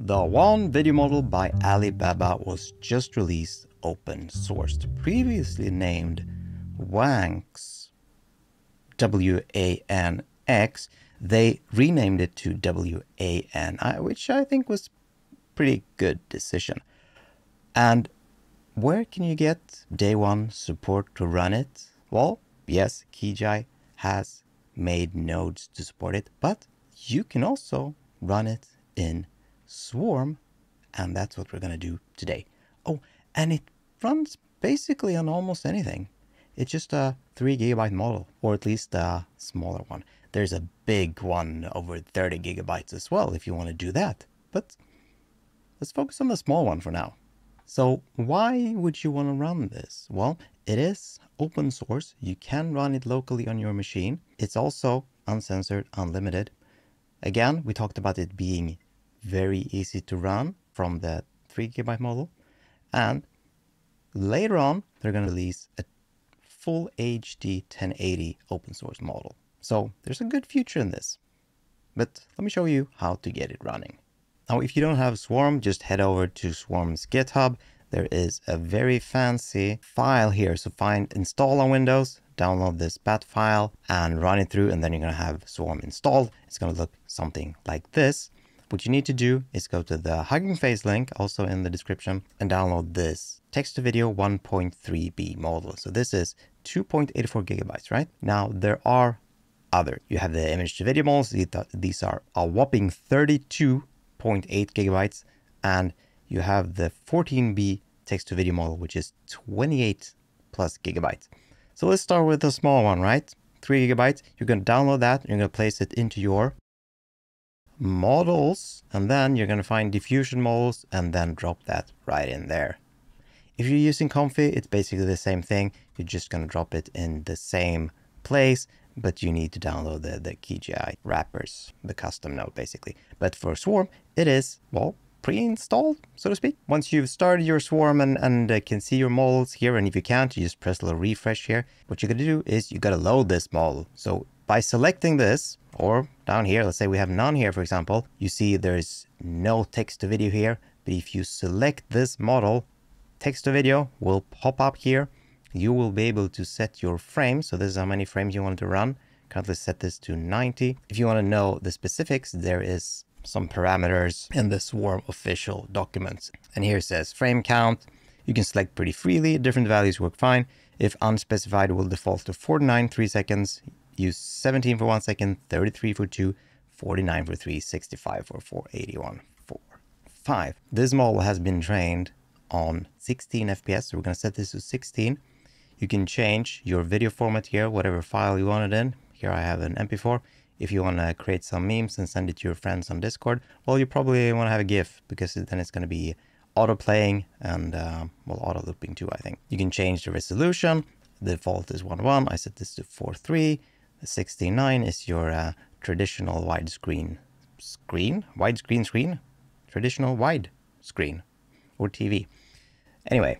The Wan video model by Alibaba was just released open sourced, previously named Wanx, W-A-N-X. They renamed it to W-A-N-I, which I think was pretty good decision. And where can you get day one support to run it? Well, yes, Kijai has made nodes to support it, but you can also run it in Swarm, and that's what we're going to do today. Oh, and it runs basically on almost anything. It's just a 3 gigabyte model, or at least a smaller one. There's a big one over 30 gigabytes as well if you want to do that. But let's focus on the small one for now. So why would you want to run this? Well, it is open source. You can run it locally on your machine. It's also uncensored, unlimited. Again, we talked about it being very easy to run from the 3 gigabyte model. And later on, they're going to release a full HD 1080 open source model. So there's a good future in this. But let me show you how to get it running. Now, if you don't have Swarm, just head over to Swarm's GitHub. There is a very fancy file here. So find install on Windows, download this bat file and run it through. And then you're going to have Swarm installed. It's going to look something like this. What you need to do is go to the Hugging Face link, also in the description, and download this text to video 1.3b model. So this is 2.84 gigabytes, right? Now there are other. You have the image to video models. These are a whopping 32.8 gigabytes. And you have the 14b text to video model, which is 28 plus gigabytes. So let's start with the small one, right? Three gigabytes. You're going to download that. You're going to place it into your models and then you're going to find diffusion models and then drop that right in there. If you're using Comfy, it's basically the same thing. You're just going to drop it in the same place, but you need to download the, the Kijai wrappers, the custom node basically. But for Swarm, it is, well, pre-installed, so to speak. Once you've started your Swarm and, and uh, can see your models here, and if you can't, you just press a little refresh here. What you're going to do is you got to load this model. So by selecting this, or down here, let's say we have none here, for example, you see there's no text to video here. But if you select this model, text to video will pop up here. You will be able to set your frame. So this is how many frames you want to run. Currently set this to 90. If you want to know the specifics, there is some parameters in the Swarm official documents. And here it says frame count. You can select pretty freely. Different values work fine. If unspecified, will default to 49, 3 seconds use 17 for 1 second, 33 for 2, 49 for 3, 65 for 4, 81 for 5. This model has been trained on 16 FPS, so we're going to set this to 16. You can change your video format here, whatever file you want it in. Here I have an MP4. If you want to create some memes and send it to your friends on Discord, well, you probably want to have a GIF because then it's going to be auto playing and uh, well, auto looping too, I think. You can change the resolution. The default is 1.1. I set this to 4.3. The 69 is your uh, traditional widescreen screen, widescreen screen, traditional wide screen or TV. Anyway,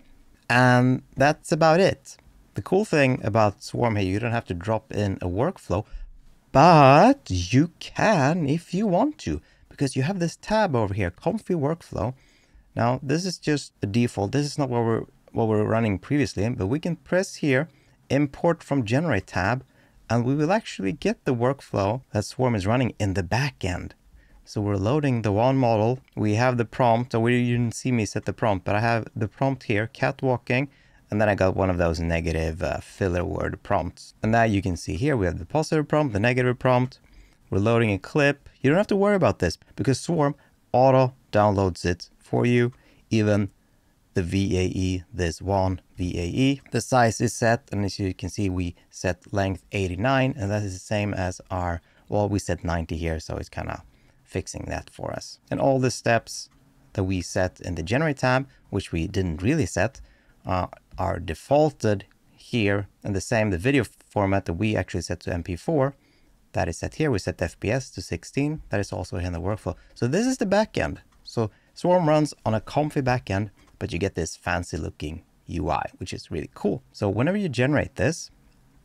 and that's about it. The cool thing about Swarm here, you don't have to drop in a workflow, but you can if you want to, because you have this tab over here, Comfy Workflow. Now, this is just a default. This is not what we're what we're running previously, but we can press here, import from generate tab, and we will actually get the workflow that Swarm is running in the back end. So we're loading the one model. We have the prompt, so we didn't see me set the prompt, but I have the prompt here, catwalking, and then I got one of those negative uh, filler word prompts. And now you can see here, we have the positive prompt, the negative prompt. We're loading a clip. You don't have to worry about this because Swarm auto downloads it for you, even the VAE, this one VAE. The size is set, and as you can see, we set length 89, and that is the same as our, well, we set 90 here, so it's kind of fixing that for us. And all the steps that we set in the generate tab, which we didn't really set, uh, are defaulted here, and the same, the video format that we actually set to MP4, that is set here. We set FPS to 16. That is also in the workflow. So this is the backend. So Swarm runs on a comfy backend but you get this fancy looking UI, which is really cool. So whenever you generate this,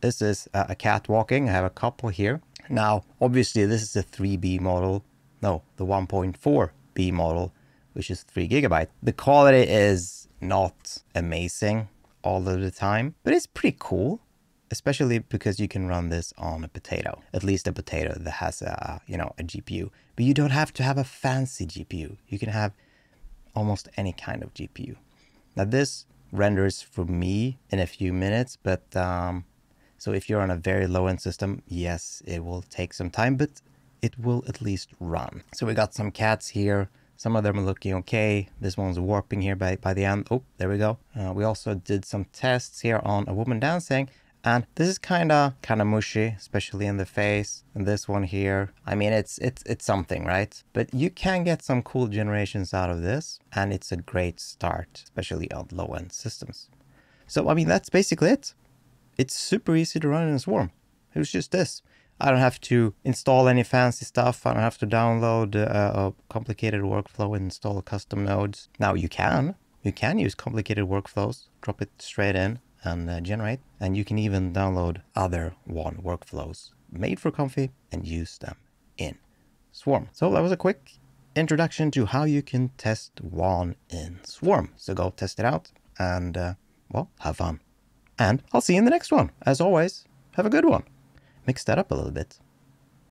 this is uh, a cat walking. I have a couple here. Now, obviously this is a 3B model. No, the 1.4B model. which is three gigabyte. The quality is not amazing all of the time, but it's pretty cool especially because you can run this on a potato, at least a potato that has a, you know, a GPU. But you don't have to have a fancy GPU. You can have almost any kind of GPU. Now this renders for me in a few minutes, but um, so if you're on a very low end system, yes, it will take some time, but it will at least run. So we got some cats here. Some of them are looking okay. This one's warping here by, by the end. Oh, there we go. Uh, we also did some tests here on a woman dancing and this is kind of kind of mushy, especially in the face. And this one here, I mean, it's it's it's something, right? But you can get some cool generations out of this, and it's a great start, especially on low-end systems. So I mean, that's basically it. It's super easy to run in Swarm. It was just this. I don't have to install any fancy stuff. I don't have to download uh, a complicated workflow and install custom nodes. Now you can. You can use complicated workflows, drop it straight in, and uh, generate. And you can even download other WAN workflows made for Comfy and use them in Swarm. So that was a quick introduction to how you can test WAN in Swarm. So go test it out and, uh, well, have fun. And I'll see you in the next one. As always, have a good one. Mix that up a little bit.